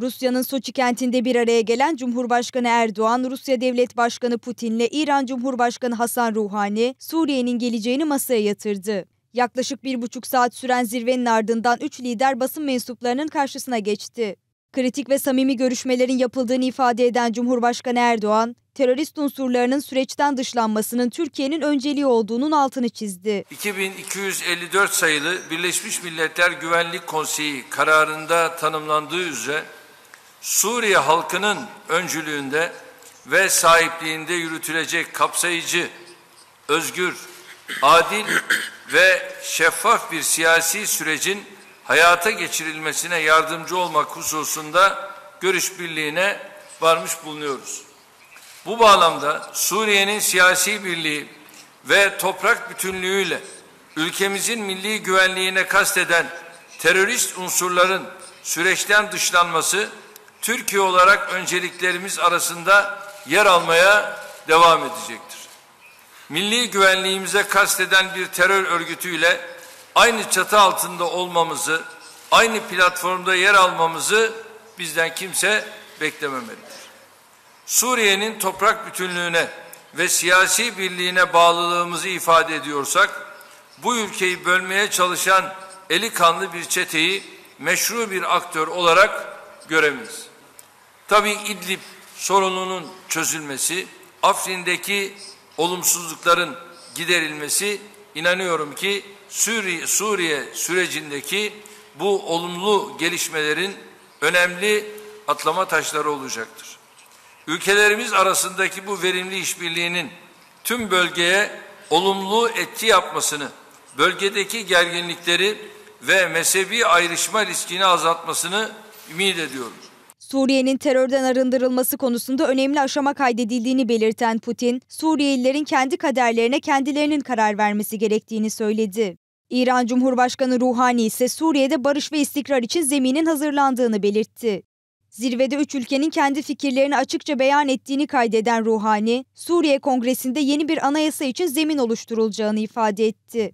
Rusya'nın Soçi kentinde bir araya gelen Cumhurbaşkanı Erdoğan, Rusya Devlet Başkanı Putin'le İran Cumhurbaşkanı Hasan Ruhani, Suriye'nin geleceğini masaya yatırdı. Yaklaşık bir buçuk saat süren zirvenin ardından üç lider basın mensuplarının karşısına geçti. Kritik ve samimi görüşmelerin yapıldığını ifade eden Cumhurbaşkanı Erdoğan, terörist unsurlarının süreçten dışlanmasının Türkiye'nin önceliği olduğunun altını çizdi. 2254 sayılı Birleşmiş Milletler Güvenlik Konseyi kararında tanımlandığı üzere Suriye halkının öncülüğünde ve sahipliğinde yürütülecek kapsayıcı, özgür, adil ve şeffaf bir siyasi sürecin hayata geçirilmesine yardımcı olmak hususunda görüş birliğine varmış bulunuyoruz. Bu bağlamda Suriye'nin siyasi birliği ve toprak bütünlüğüyle ülkemizin milli güvenliğine kasteden terörist unsurların süreçten dışlanması Türkiye olarak önceliklerimiz arasında yer almaya devam edecektir. Milli güvenliğimize kasteden bir terör örgütüyle aynı çatı altında olmamızı, aynı platformda yer almamızı bizden kimse beklememelidir. Suriye'nin toprak bütünlüğüne ve siyasi birliğine bağlılığımızı ifade ediyorsak, bu ülkeyi bölmeye çalışan eli kanlı bir çeteyi meşru bir aktör olarak göremeyiz. Tabii İdlib sorununun çözülmesi, Afrin'deki olumsuzlukların giderilmesi inanıyorum ki Suriye, Suriye sürecindeki bu olumlu gelişmelerin önemli atlama taşları olacaktır. Ülkelerimiz arasındaki bu verimli işbirliğinin tüm bölgeye olumlu etki yapmasını, bölgedeki gerginlikleri ve mezhebi ayrışma riskini azaltmasını ümit ediyorum. Suriye'nin terörden arındırılması konusunda önemli aşama kaydedildiğini belirten Putin, Suriyelilerin kendi kaderlerine kendilerinin karar vermesi gerektiğini söyledi. İran Cumhurbaşkanı Ruhani ise Suriye'de barış ve istikrar için zeminin hazırlandığını belirtti. Zirvede üç ülkenin kendi fikirlerini açıkça beyan ettiğini kaydeden Ruhani, Suriye Kongresi'nde yeni bir anayasa için zemin oluşturulacağını ifade etti.